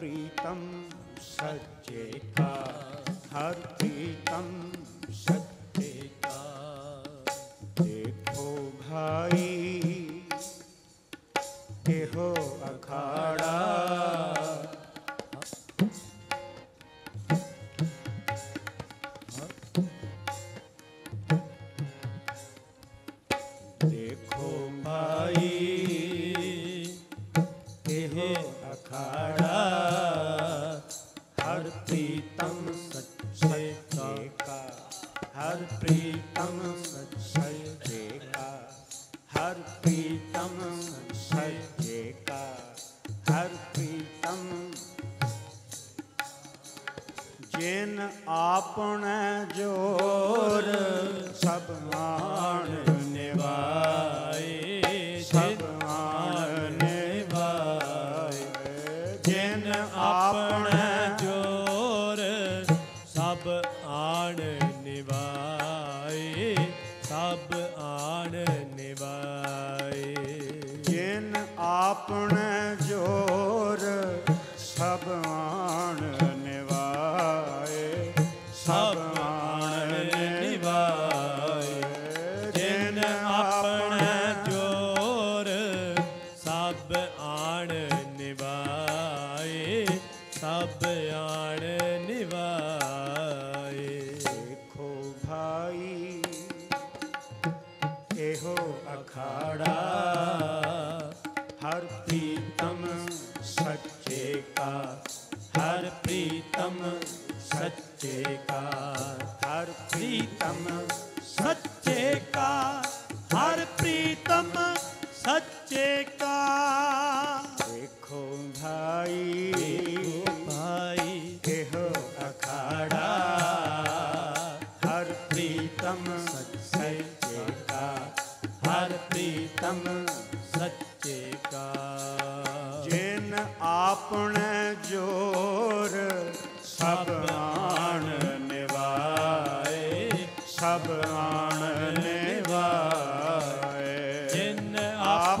प्रीतं सच्चेता हर प्रीतं सच्चेता देखो भाई के हो अखाड़ ਆਪਣਾ आप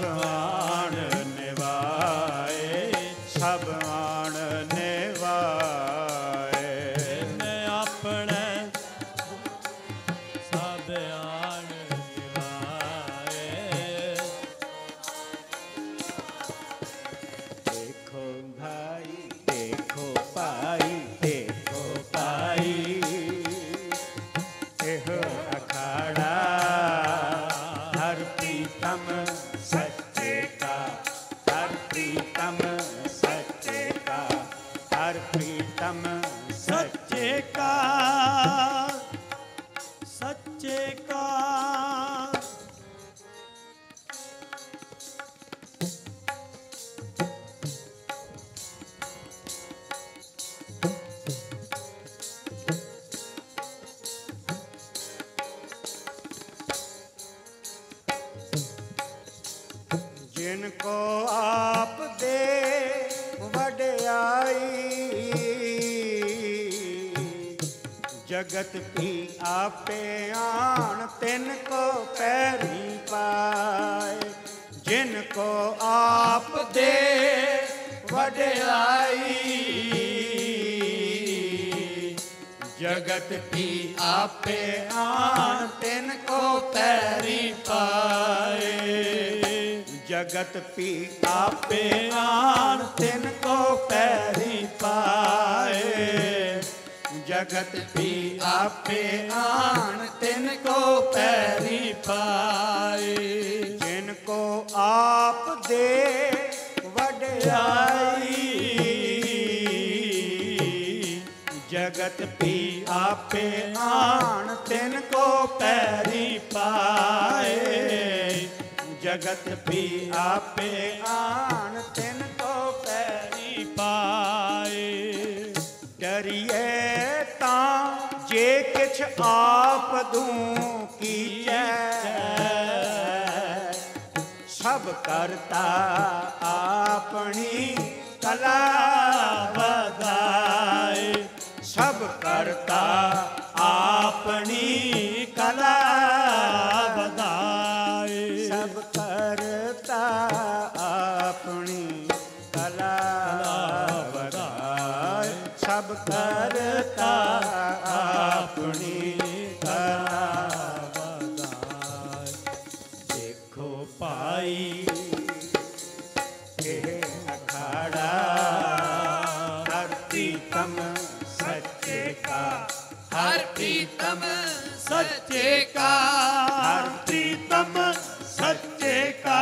Bhagavan ਜਗਤ ਵੀ ਆਪੇ ਆਣ, ਤਿਨ ਕੋ ਪੈਰੀ ਪਾਏ। ਜਿਨ ਕੋ ਆਪ ਦੇ ਵਡਿਆਈ ਜਗਤ ਵੀ ਆਪੇ ਆਣ, ਤਿਨ ਕੋ ਪੈਰੀ ਪਾਏ। ਜਗਤ ਵੀ ਆਪੇ ਆਣ, ਤਿਨ ਕੋ ਪੈਰੀ ਪਾਏ। ਜਗਤ ਵੀ ਆਪੇ ਆਣ, ਤਿਨ ਕੋ ਪੈਰੀ ਪਾਏ। ਜਿਨ ਕੋ ਆਪ ਦੇ ਵਡਿਆਈ, ਜਗਤ ਵੀ ਆਪੇ ਆਣ, ਤਿਨ ਕੋ ਪੈਰੀ ਪਾਏ। ਜਗਤ ਵੀ ਆਪੇ ਆਣ, ਤਿਨ ਕੋ ਪੈਰੀ ਪਾਏ। ਡਰੀਏ ਆਪ ਦੂੰ ਕੀਜੈ ਸਭ ਕਰਤਾ ਆਪਣੀ ਕਲਾ ਵਧਾਏ। ਸਭ ਕਰਤਾ ਆਪਣੀ ਕਲਾ ਸੱਚੇ ਕਾ ਹਰ ਪ੍ਰੀਤਮ ਸੱਚੇ ਕਾ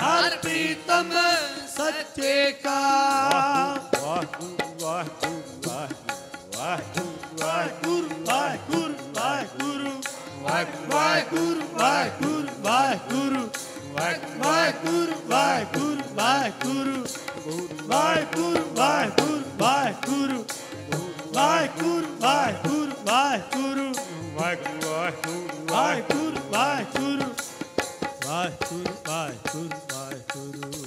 ਹਰ ਪ੍ਰੀਤਮ ਸੱਚੇ ਕਾ ਵਾਹਿਗੁਰੂ ਵਾਹਿਗੁਰੂ ਵਾਹਿਗੁਰੂ ਵਾਹਿਗੁਰੂ ਵਾਹਿਗੁਰੂ ਵਾਹਿਗੁਰੂ ਵਾਹਿਗੁਰੂ ਵਾਹਿਗੁਰੂ ਵਾਹਿਗੁਰੂ ਵਾਹਿਗੁਰੂ ਵਾਹਿਗੁਰੂ ਵਾਹਿਗੁਰੂ ਵਾਹਿਗੁਰੂ ਵਾਹਿਗੁਰੂ ਵਾਹਿਗੁਰੂ ਵਾਹਿਗੁਰੂ ਵਾਹਿਗੁਰੂ ਵਾਹਿਗੁਰੂ ਵਾਹਿਗੁਰੂ ਵਾਹਿਗੁਰੂ ਵਾਹਿਗੁਰੂ ਵਾਹਿਗੁਰੂ ਵਾਹਿਗੁਰੂ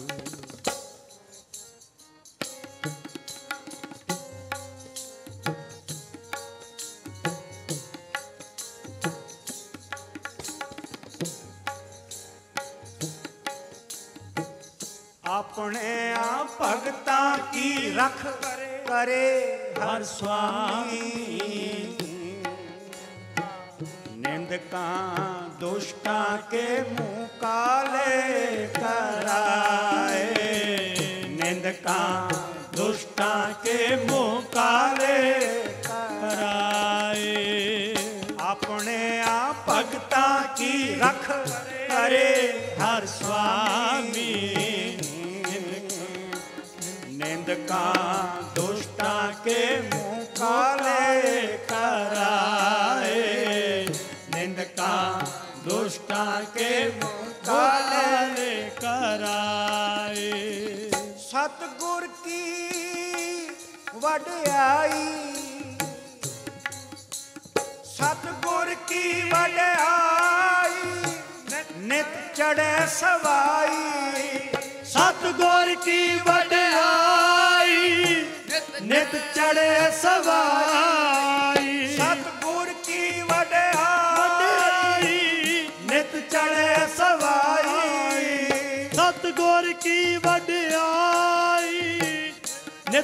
ਆਪਣੇ ਆ ਭਗਤਾਂ ਕੀ ਰਖ ਕਰੇ ਹਰ ਸੁਆਮੀ कहाँ दुष्टा के मुँह काले कराए। निंद कहाँ दुष्टा के मुँह काले कराए। अपने आप भगता की रख करे हर स्वामी। निंद का दुष्टा के मुँह का ਵਡਿਆਈ ਸਤਗੁਰ ਕੀ ਵਡਿਆਈ ਨਿਤ ਚੜੈ ਸਵਾਈ। ਸਤਗੁਰ ਕੀ ਵਡਿਆਈ ਨਿਤ ਚੜੇ ਸਵਾਈ।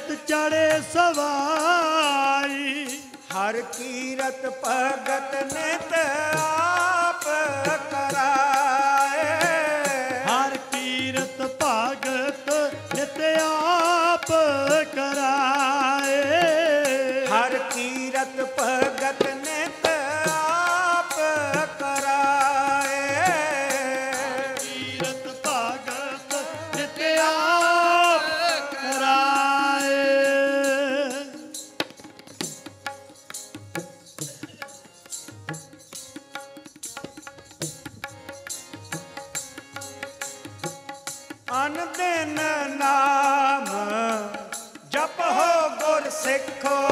ਨਿਤ ਚੜੇ ਸਵਾਈ। ਹਰ ਕੀਰਤ ਭਗਤ ਨਿਤ ਆਪ ਕਰਾਏ ਸਿਮਰਨ ਨਾਮ ਜਪ ਹੋ ਗੁਰ ਸਿੱਖੋ।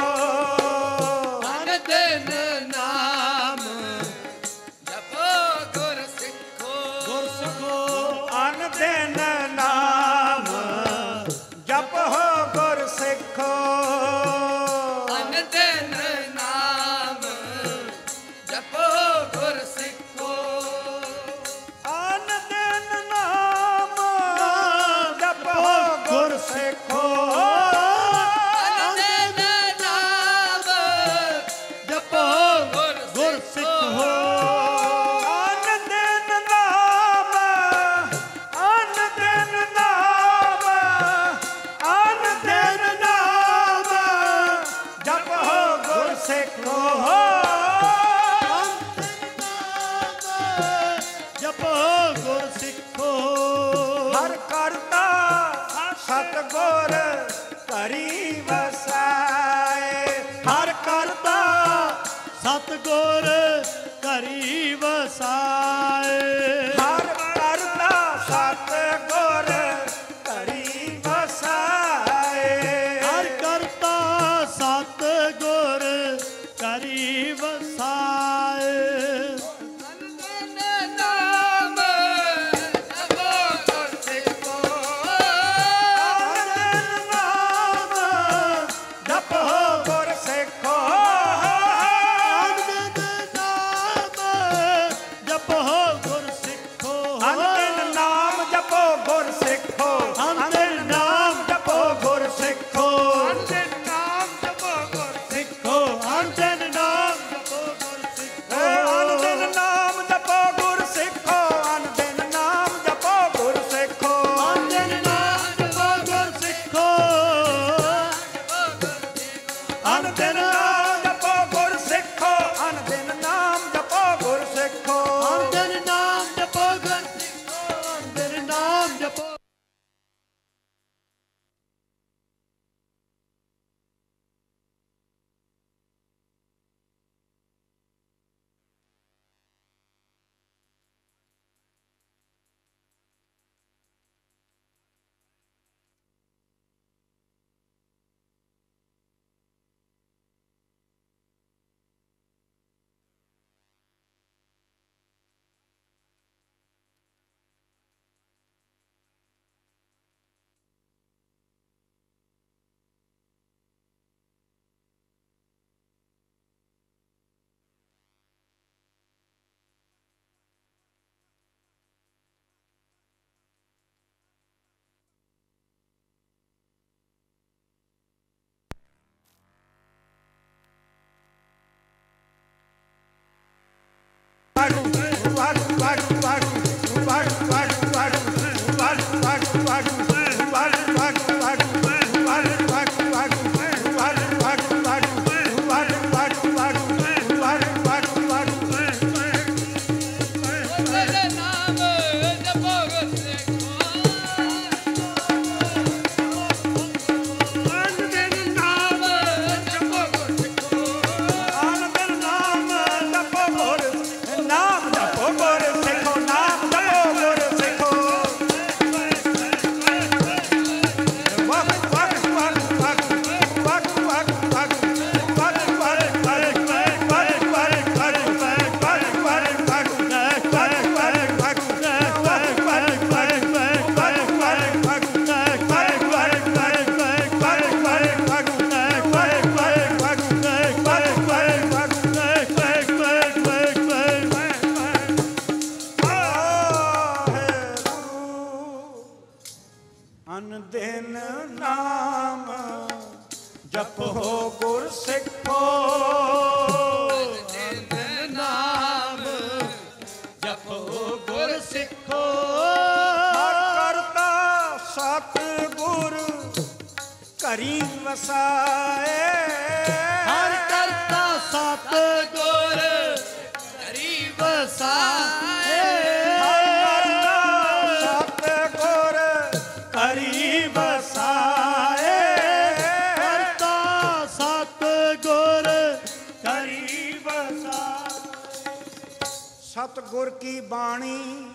ਗੁਰ ਕੀ ਬਾਣੀ?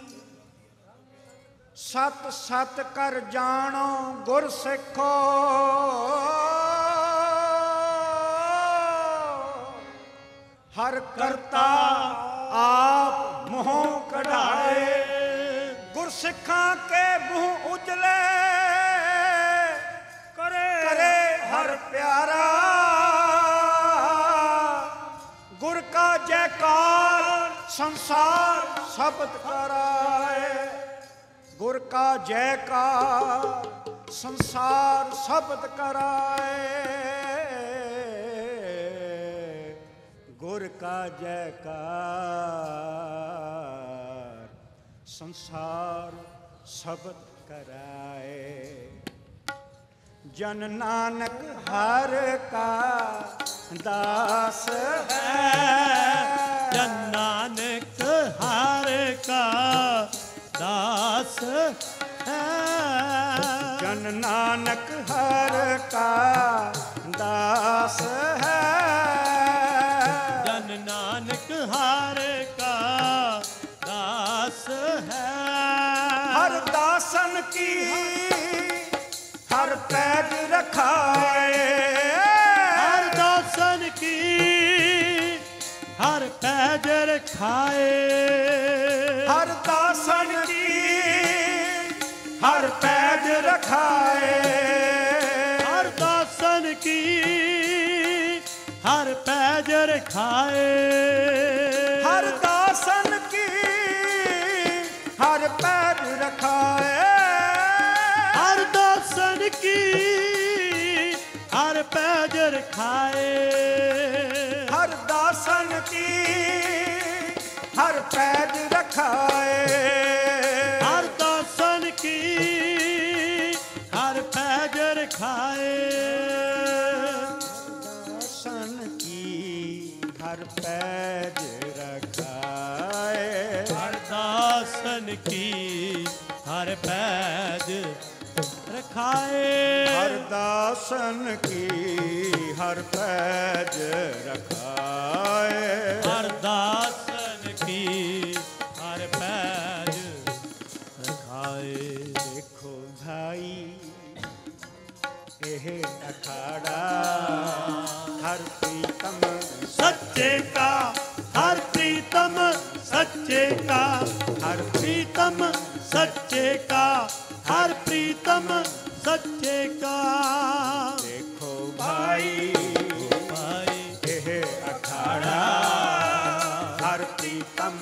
ਸਤ ਸਤ ਕਰ ਜਾਣੋ ਗੁਰ ਸਿੱਖੋ। ਹਰ ਕਰਤਾ ਆਪ ਮੋਹ ਕਢਾਏ, ਗੁਰ ਸਿੱਖਾਂ ਕੇ ਮੂੰਹ ਉਜਲੇ। ਕਰੇ ਕਰੇ ਹਰ ਪਿਆਰਾ। ਗੁਰ ਕਾ ਜੈਕਾਰ ਸੰਸਾਰ ਸਬਦ ਕਰਾਏ, ਗੁਰ ਕਾ ਜੈਕਾਰ, ਸੰਸਾਰ ਸਬਦ ਕਰਾਏ। ਗੁਰ ਕਾ ਜੈਕਾਰ, ਸੰਸਾਰ ਸਬਦ ਕਰਾਏ। ਜਨ ਨਾਨਕ ਹਰ ਕਾ ਦਾਸ ਹੈ। ਜਨ ਨਾਨਕ ਹਰ ਕਾ ਦਾਸ ਹੈ। ਹਰ ਕਾ ਦਾਸ ਹੈ। ਨਾਨਕ ਹਰ ਕਾ ਦਾਸ ਹੈ। ਹਰ ਦਾਸਨ ਕੀ ਹਰ ਪੈਰ ਰਖਾਏ। ਰਖਾਏ ਹਰ ਦਾਸਨ ਕੀ ਹਰ ਪੈਜ ਰਖਾਏ। ਹਰ ਦਾਸਨ ਕੀ ਹਰ ਪੈਜ ਰਖਾਏ। ਪੈਜ ਰਖਾਏ। ਹਰ ਕੀ ਹਰ ਪੈਜ ਰਖਾਏ। ਦਾਸਨ ਕੀ ਹਰ ਪੈਜ ਰਖਾਏ। ਹਰ ਕੀ ਹਰ ਪੈਜ ਰਖਾਏ। ਕੀ ਹਰ ਪੈਜ ਰਖਾਏ। ਹਰ सच्चे का हर प्रीतम सच्चे का हर प्रीतम सच्चे का देखो भाई भाई यह अखाड़ा हर प्रीतम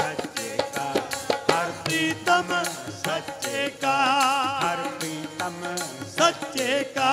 सच्चे का हर प्रीतम सच्चे का हर प्रीतम सच्चे का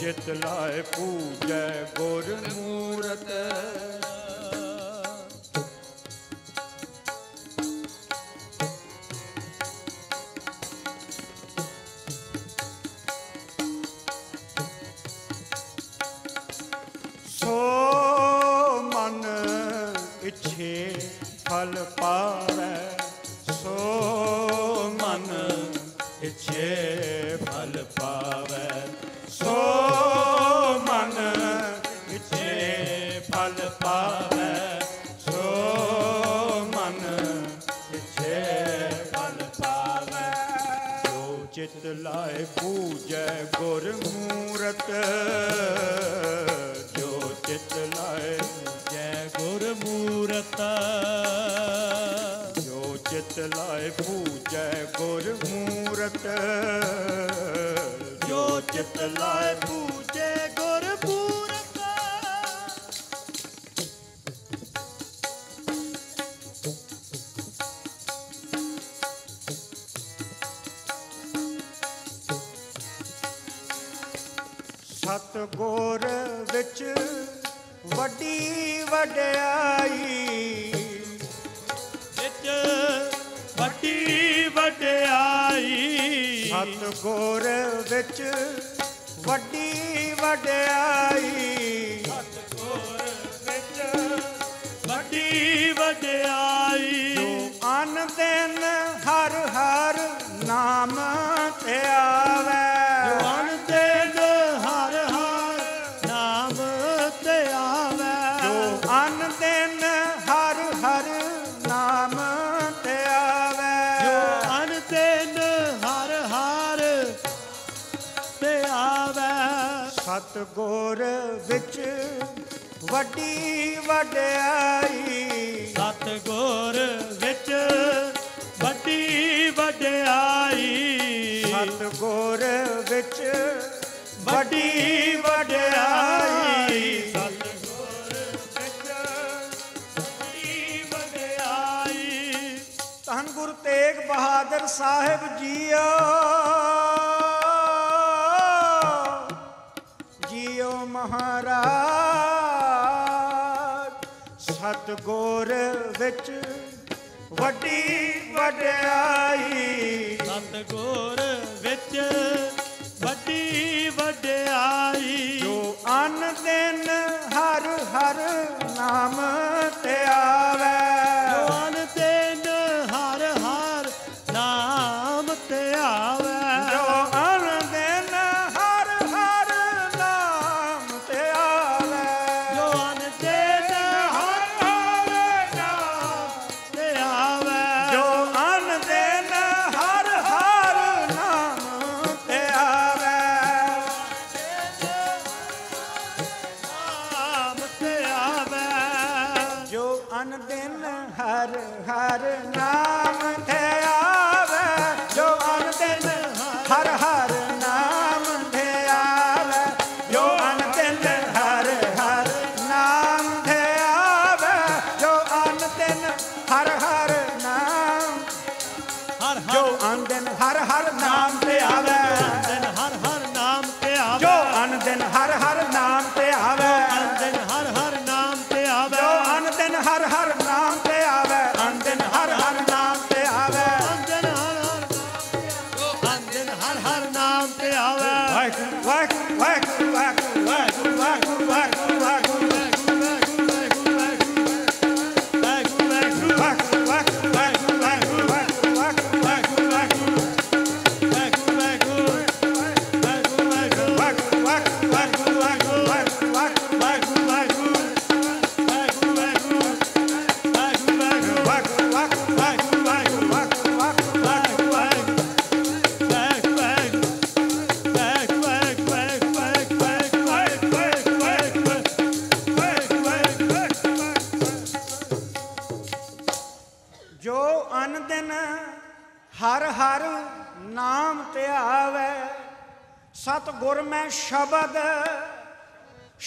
ਜਿਤ ਲਾਇ ਪੂਜੈ ਗੁਰ ਮੂਰਤ। ਸਤਗੁਰ ਵਿੱਚ ਵੱਡੀ ਵਡਿਆਈ। ਵਿੱਚ ਵੱਡੀ ਵਡਿਆਈ। ਸਤ ਗੋਰ ਵਿੱਚ ਵੱਡੀ ਵਡਿਆਈ। ਵੱਡੀ ਵਡਿਆਈ। ਸਤਗੁਰ ਵਿੱਚ ਵੱਡੀ ਵਡਿਆਈ। ਸਤਗੁਰ ਵਿੱਚ ਵੱਡੀ ਵਡਿਆਈ। ਸਤਗੁਰ ਵਿੱਚ ਵੱਡੀ ਵਡਿਆਈ ਧੰਨ ਗੁਰੂ ਤੇਗ ਬਹਾਦਰ ਸਾਹਿਬ ਜੀਓ। ਜੀਓ ਮਹਾਰਾਜ। ਸਤਗੁਰ ਵਿੱਚ ਵੱਡੀ ਵਡਿਆਈ। ਸਤਗੁਰ ਵਿੱਚ ਵੱਡੀ ਵਡਿਆਈ। ਜੋ ਅਨ ਦਿਨ ਹਰ ਹਰ ਨਾਮ ਤੇ ਆਵੇ। ਹਰ ਹਰ ਨਾਮ। ਹਰ ਜੋ ਹਰ ਅਨ ਦਿਨ ਹਰ ਹਰ ਨਾਮ ਤੇ ਆਵੇ। ਦਿਨ ਹਰ ਹਰ ਨਾਮ ਤੇ ਆਵੇ। ਜੋ ਅਨ ਦਿਨ ਹਰ ਹਰ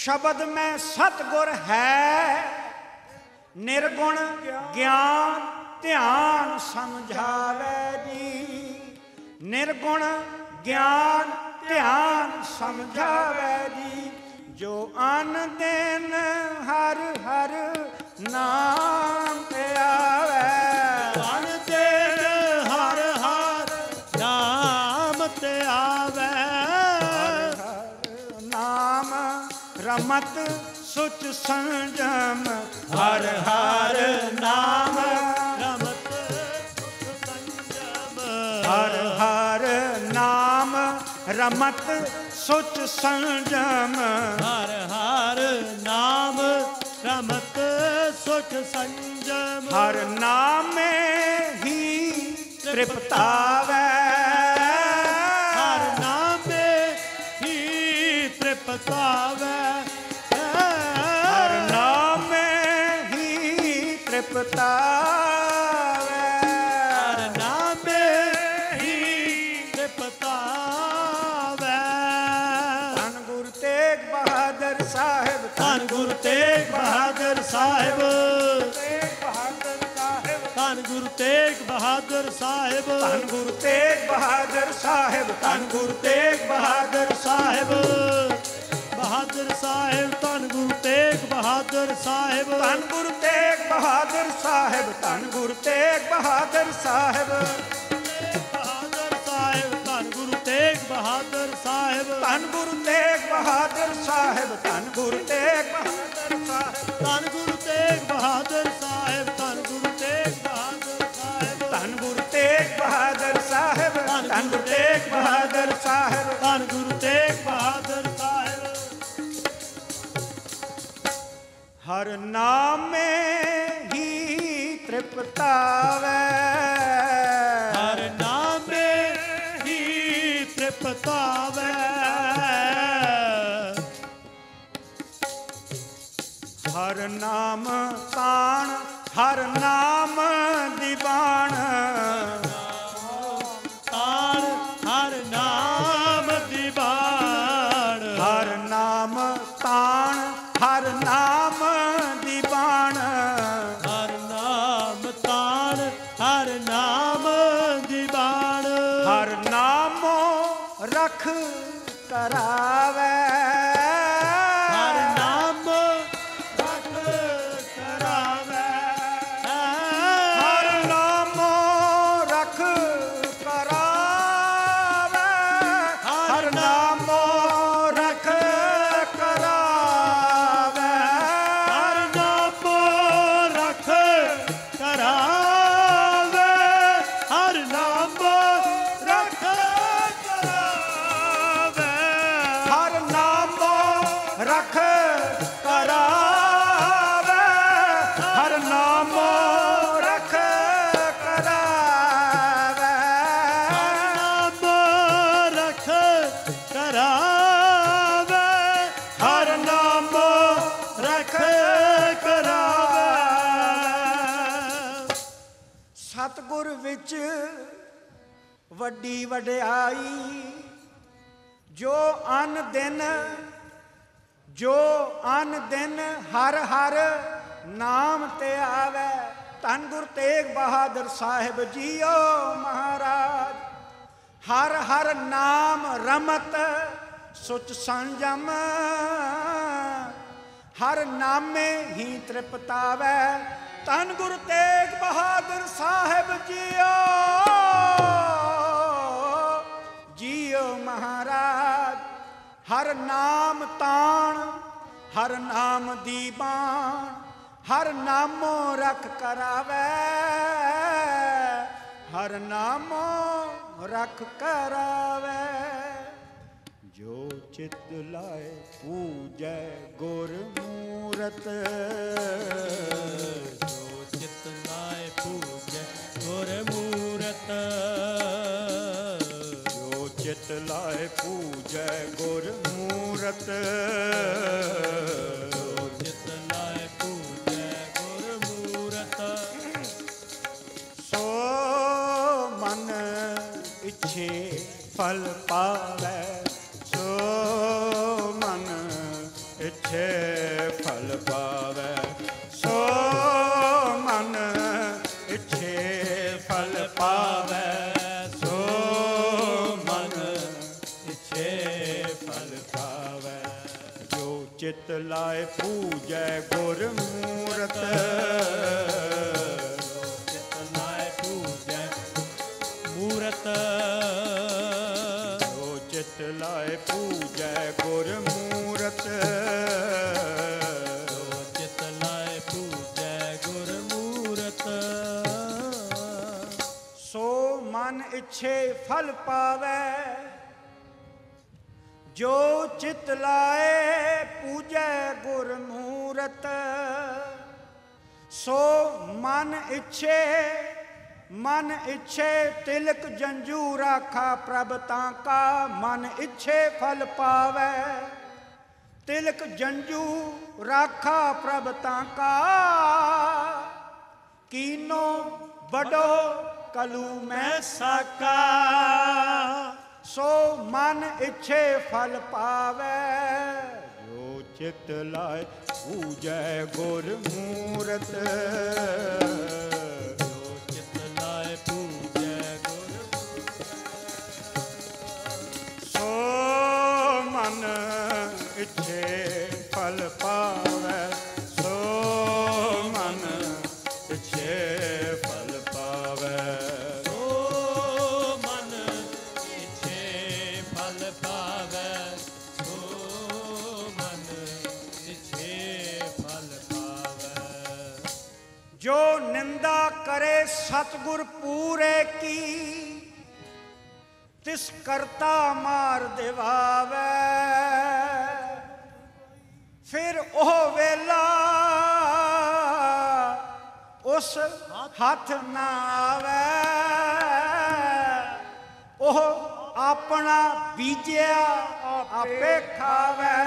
ਸ਼ਬਦ ਮੈਂ ਸਤਗੁਰ ਹੈ। ਨਿਰਗੁਣ ਗਿਆਨ ਧਿਆਨ ਸਮਝਾਵੇ ਜੀ। ਨਿਰਗੁਣ ਗਿਆਨ ਧਿਆਨ ਸਮਝਾਵੇ ਜੀ। ਜੋ ਅਨ ਦਿਨ ਹਰ ਹਰ ਨਾਮ ਰਮਤ ਸੁਚ ਸੰਜਮ ਹਰ ਹਰ ਨਾਮ। ਰਮਤ ਸੰਜਮ ਹਰ ਹਰ ਨਾਮ ਰਮਤ ਸੁਚ ਸੰਜਮ। ਹਰ ਹਰ ਨਾਮ ਰਮਤ ਸੁਖ ਸੰਜਮ। ਹਰ ਨਾਮੇ ਹੀ ਤ੍ਰਿਪਤਾਵੇ। ਹਰ ਨਾਮੇ ਹੀ ਤ੍ਰਿਪਤਾਵੇ। ਸਾਹਿਬ ਧੰਨ ਗੁਰੂ ਤੇਗ ਬਹਾਦਰ ਸਾਹਿਬ ਤੇਗ ਬਹਾਦਰ ਸਾਹਿਬ। ਧੰਨ ਗੁਰੂ ਤੇਗ ਬਹਾਦਰ ਸਾਹਿਬ। ਧੰਨ ਗੁਰੂ ਤੇਗ ਬਹਾਦਰ ਸਾਹਿਬ ਧੰਨ ਗੁਰੂ ਤੇਗ ਬਹਾਦਰ ਸਾਹਿਬ ਧੰਨ ਗੁਰੂ ਤੇਗ ਬਹਾਦਰ ਸਾਹਿਬ ਧੰਨ ਗੁਰੂ ਤੇਗ ਬਹਾਦਰ ਸਾਹਿਬ ਧੰਨ ਗੁਰੂ ਤੇਗ ਬਹਾਦਰ ਸਾਹਿਬ ਬਹਾਦਰ ਸਾਹਿਬ ਧੰਨ ਗੁਰੂ ਤੇਗ ਬਹਾਦਰ ਸਾਹਿਬ ਧੰਨ ਗੁਰੂ ਤੇਗ ਬਹਾਦਰ ਸਾਹਿਬ ਧੰਨ ਗੁਰੂ ਤੇਗ ਬਹਾਦਰ ਸਾਹਿਬ ਧੰਨ ਗੁਰੂ ਤੇਗ ਬਹਾਦਰ ਸਾਹਿਬ ਧੰਨ ਗੁਰੂ ਤੇਗ ਬਹਾਦਰ ਸਾਹਿਬ ਧੰਨ ਗੁਰੂ ਤੇਗ ਬਹਾਦਰ ਸਾਹਿਬ ਧੰਨ ਗੁਰੂ ਤੇਗ ਬਹਾਦਰ ਸਾਹਿਬ ਧੰਨ ਗੁਰੂ ਤੇਗ ਬਹਾਦਰ ਹਰ ਨਾਮੇ ਹੀ ਤ੍ਰਿਪਤਾਵੇ। ਹਰ ਨਾਮੇ ਹੀ ਤ੍ਰਿਪਤਾਵੇ। ਹਰ ਨਾਮ ਤਾਣ ਹਰ ਨਾਮ ਦੀਵਾਨ। ਤਾਣ ਹਰ ਨਾਮ ਦੀਵਾਨ। ਹਰ ਨਾਮ ਤਾਣ ਹਰ ਨਾਮ ਵਡਿਆਈ, ਜੋ ਅਨ ਦਿਨ, ਜੋ ਅਨ ਦਿਨ ਹਰ ਹਰ ਨਾਮ ਤੇ ਆਵੇ, ਧੰਨ ਗੁਰ ਤੇਗ ਬਹਾਦਰ ਸਾਹਿਬ ਜੀਓ ਮਹਾਰਾਜ। ਹਰ ਹਰ ਨਾਮ ਰਮਤ ਸੁਚ ਸੰਜਮ, ਹਰ ਨਾਮੇ ਹੀ ਤ੍ਰਿਪਤਾਵੇ, ਧੰਨ ਗੁਰ ਤੇਗ ਬਹਾਦਰ ਸਾਹਿਬ ਜੀਓ ਜੀਓ ਹਰ ਨਾਮ ਤਾਣ ਹਰ ਨਾਮ ਦੀ ਬਾਣ ਹਰ ਨਾਮੋ ਰਖ ਕਰਾਵੇ। ਹਰ ਨਾਮੋ ਰਖ ਕਰਾਵੇ। ਜੋ ਚਿਤ ਲਾਏ ਪੂਜੈ ਗੁਰ ਮੂਰਤ ਜੋ ਚਿਤ ਲਾਏ ਪੂਜੈ ਗੁਰ ਮੂਰਤ ਜੋ ਚਿਤ ਲਾਏ ਪੂਜੈ ਗੁਰ ਮੂਰਤ ਜੋ ਚਿਤ ਲਾਏ ਪੂਜੈ ਗੁਰ ਮੂਰਤ ਸੋ ਮਨ ਇੱਛੇ ਫਲ ਪਾਵੇ ਸੋ ਮਨ ਇੱਛੇ ਲਾਏ ਪੂਜੈ ਗੁਰ ਮੂਰਤ ਚਿਤ ਲਾਏ ਪੂਜੈ ਮੂਰਤ। ਜੋ ਚਿਤ ਲਾਏ ਪੂਜੈ ਗੁਰ ਮੂਰਤ ਜੋ ਚਿਤ ਲਾਏ ਪੂਜੈ ਗੁਰ ਮੂਰਤ ਸੋ ਮਨ ਇੱਛੇ ਫਲ ਪਾਵੇ ਜੋ ਚਿਤ ਲਾਏ ਸੋ ਮਨ ਇੱਛੇ ਮਨ ਇੱਛੇ ਤਿਲਕ ਜੰਜੂ ਰਾਖਾ ਪ੍ਰਭ ਤਾਂ ਕਾ, ਮਨ ਇੱਛੇ ਫਲ ਪਾਵੇ। ਤਿਲਕ ਜੰਜੂ ਰਾਖਾ ਪ੍ਰਭ ਤਾਂ ਕਾ, ਕੀਨੋ ਬਡੋ ਕਲੂ ਮੈਂ ਸਾਕਾ। ਸੋ ਮਨ ਇੱਛੇ ਫਲ ਪਾਵੇ। ਚਿਤ ਲਾਏ ਪੂਜੈ ਗੁਰ ਮੂਰਤ। ਜੋ ਚਿਤ ਲਾਏ ਪੂਜੈ ਗੁਰ ਸੋ ਮਨ ਇੱਛੇ ਫਲ ਪਾਵੇ। ਸਤਗੁਰ ਪੂਰੇ ਕੀ, ਤਿਸ ਕਰਤਾ ਮਾਰ ਦਿਵਾਵੇ। ਫਿਰ ਉਹ ਵੇਲਾ ਉਸ ਹੱਥ ਨਾ ਆਵੇ। ਉਹ ਆਪਣਾ ਬੀਜਿਆ ਆਪੇ ਖਾਵੇ।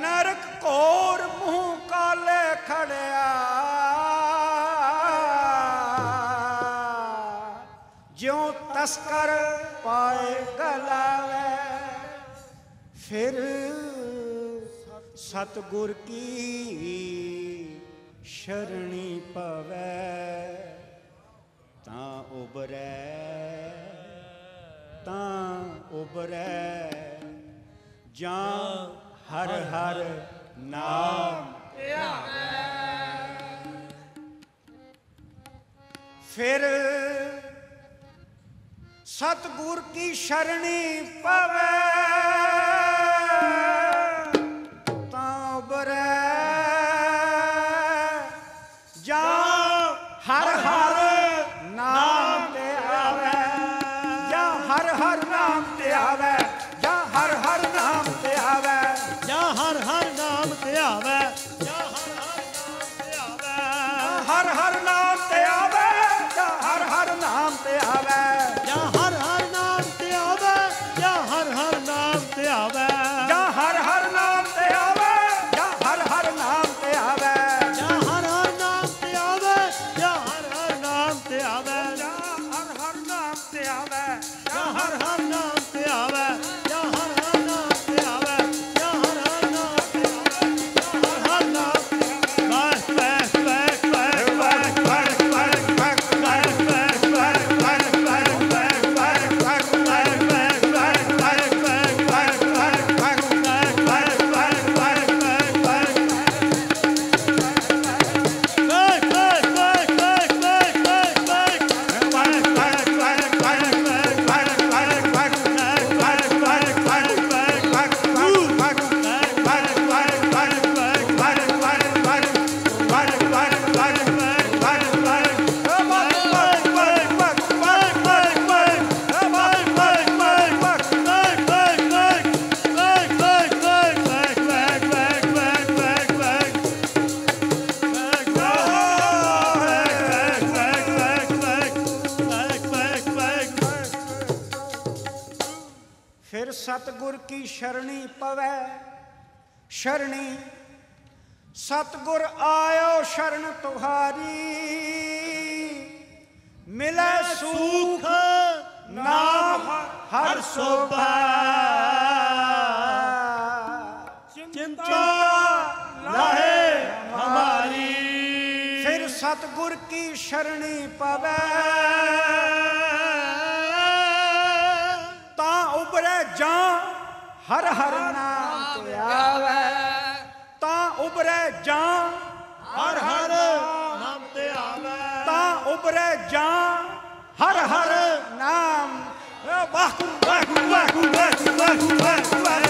ਨਰਕ ਘੋਰ ਮੂੰਹ ਕਾਲੇ ਖੜਿਆ ਕਿਉ ਤਸਕਰ ਪਾਏ ਗਲਾਵੇ। ਫਿਰ ਸਤਗੁਰ ਕੀ ਸ਼ਰਣੀ ਪਵੈ, ਤਾਂ ਉਬਰੈ ਤਾਂ ਉਬਰੈ ਜਾਂ ਹਰ ਹਰ ਨਾਮ ਧਿਆਵੇ। ਫਿਰ ਸਤਗੁਰ ਕੀ ਸ਼ਰਣੀ ਪਵੈ? ਆਵੇ। ਹਰ ਹਰ ਨਾਮ ਤੇ ਆਵੇ। ਜਾਂ ਹਰ ਹਰ ਨਾਮ ਤੇ ਆਵੇ। ਸੂਖ ਨਾ ਹਰ ਸੋਭਾ। ਚਿੰਤਾ ਲਹੇ ਹਮਾਰੀ। ਫਿਰ ਸਤਗੁਰ ਕੀ ਸ਼ਰਣੀ ਪਵੈ? ਤਾਂ ਉਬਰੇ ਜਾਂ ਹਰ ਹਰ ਨਾਮ ਧਿਆਵੇ ਤਾਂ ਉਬਰੇ ਜਾਂ ਹਰ ਹਰ ਨਾਮ ਧਿਆਵੇ ਤਾਂ ਉਬਰੇ ਜਾਂ हर हर नाम बाकुल बाकुल बाकुल बाकुल बाकुल बाकुल